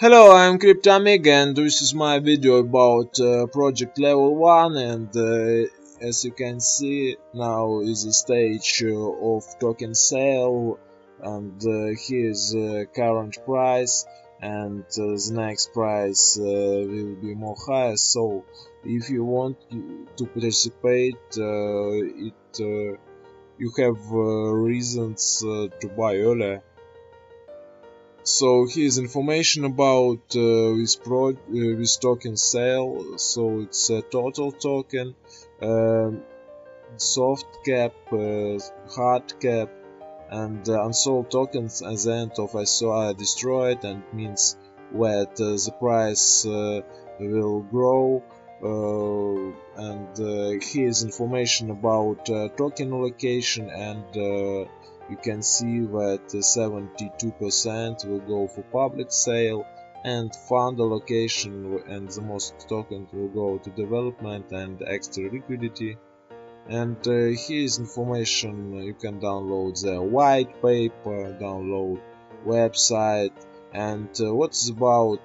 Hello, I'm Cryptamig and this is my video about uh, project level 1 and uh, as you can see now is a stage uh, of token sale and uh, here is the current price and uh, the next price uh, will be more higher. So if you want to participate it you have reasons to buy earlier so here's information about uh, this pro uh, this token sale so it's a total token um, soft cap uh, hard cap and uh, unsold tokens at the end of ICO are destroyed and means that uh, the price uh, will grow and here's information about token allocation and you can see that 72% will go for public sale and fund allocation and the most tokens will go to development and extra liquidity. And uh, here is information. You can download the white paper download website and uh, what's about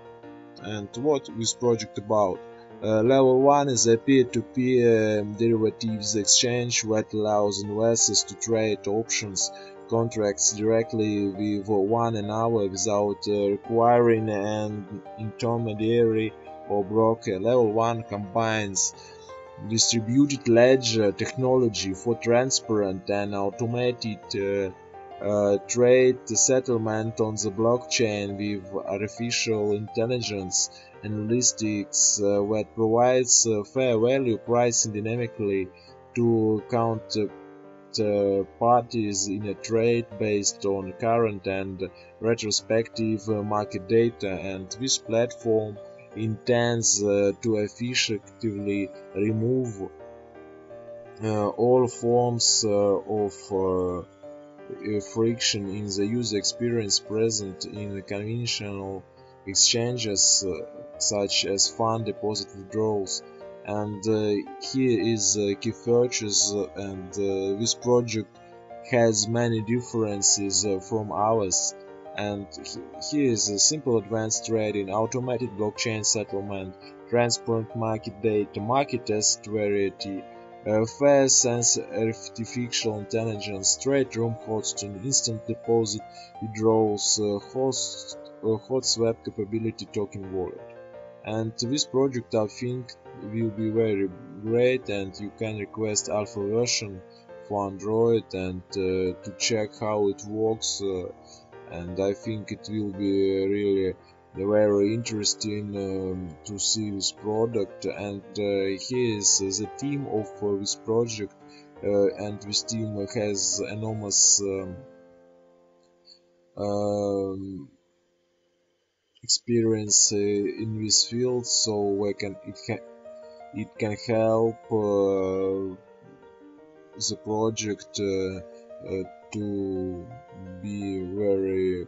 and what this project about? Uh, level 1 is a peer-to-peer -peer, um, derivatives exchange that allows investors to trade options contracts directly with one another without uh, requiring an intermediary or broker. Level 1 combines distributed ledger technology for transparent and automated uh, uh, trade settlement on the blockchain with artificial intelligence analytics uh, that provides fair value pricing dynamically to counter uh, parties in a trade based on current and retrospective uh, market data and this platform intends uh, to effectively remove uh, all forms of friction in the user experience present in conventional exchanges such as fund deposit withdrawals and uh, here is uh, key features and uh, this project has many differences from ours and here is a simple advanced trading, automated blockchain settlement, transparent market data, market asset variety, uh, fair sense artificial intelligence, trade room hosting, instant deposit withdrawals, uh, host, uh, hot swap capability token wallet. And this project I think will be very great and you can request alpha version for Android and uh, to check how it works uh, and I think it will be really very interesting um, to see this product. And uh, here is the team of uh, this project uh, and this team has enormous um, um, experience uh, in this field so can, it can it can help uh, the project uh, uh, to be very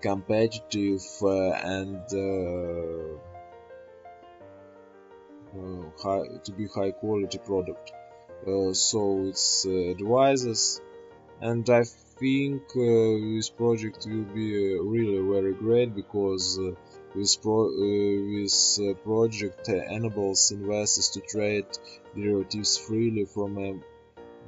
competitive and high, to be high quality product. So it's advisors and I think uh, this project will be uh, really very great because uh, this, pro this project enables investors to trade derivatives freely from a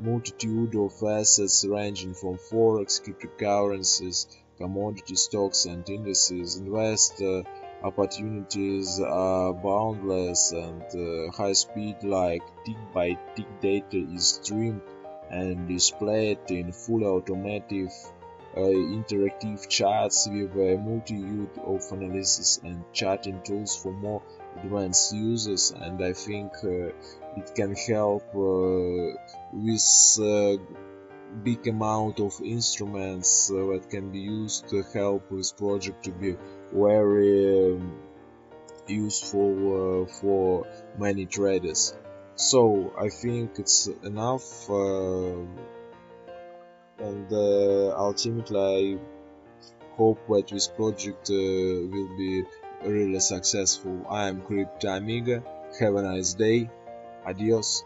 multitude of assets ranging from forex, cryptocurrencies, commodity stocks and indices. Investor opportunities are boundless and uh, high speed like tick by tick data is streamed and displayed in full automatic uh, interactive charts with a multitude of analysis and charting tools for more advanced users. And I think uh, it can help uh, with uh, big amount of instruments uh, that can be used to help this project to be very um, useful uh, for many traders so I think it's enough uh, and uh, ultimately I hope that this project uh, will be really successful. I am Crypto Amiga, have a nice day, adios.